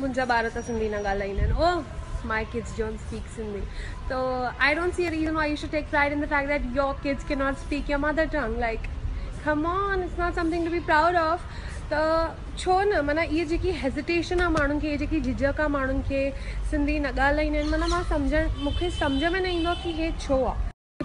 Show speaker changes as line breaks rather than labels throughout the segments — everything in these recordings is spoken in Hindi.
मुंहिंजा ॿार त सिंधी न ॻाल्हाईंदा आहिनि ओ my kids don't speak Sindhi तो I don't see reason you should take pride in the fact that your kids can not speak your mother tongue like come on it's not something to be proud of त छो न, माना इहे जेकी हेज़िटेशन खे इहे जेकी झिझक आहे माण्हुनि खे सिंधी न आहिनि माना माँ सम्झणु मूंखे सम्झ में न की छो आहे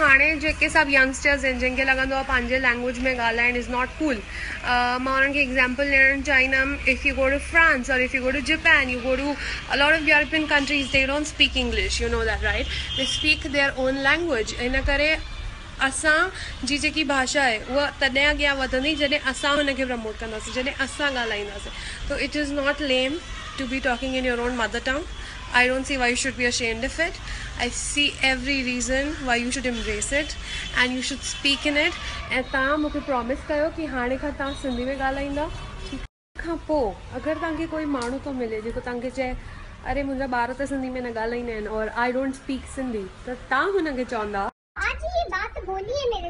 हाणे जेके सभु यंगस्टर्स आहिनि जंहिंखे लॻंदो लैंग्वेज में ॻाल्हाइणु इज़ नॉट कूल माँ एग्ज़ाम्पल ॾियणु if you go to France और if you go to Japan you go to a lot of European countries they don't speak English you know that right they speak their own language in करे असां जी जेकी भाषा उहा तॾहिं अॻियाँ वधंदी जॾहिं असां प्रमोट कंदासीं, जॾहिं असां ॻाल्हाईंदासीं. त it is not lame to be talking in your own mother tongue I don't see why you should be ashamed of it. I see every reason why you should embrace it, and you should speak in it. ऐं तव्हां मूंखे प्रॉमिस कयो कि हाणे खां तव्हां सिंधी में ॻाल्हाईंदा खां पोइ अगरि तव्हांखे कोई माण्हू थो मिले जेको तव्हांखे चए अरे मुंहिंजा ॿार त सिंधी में न ॻाल्हाईंदा आहिनि और आई डोंट स्पीक सिंधी त तव्हां हुनखे चवंदा
आज ये बात बोली है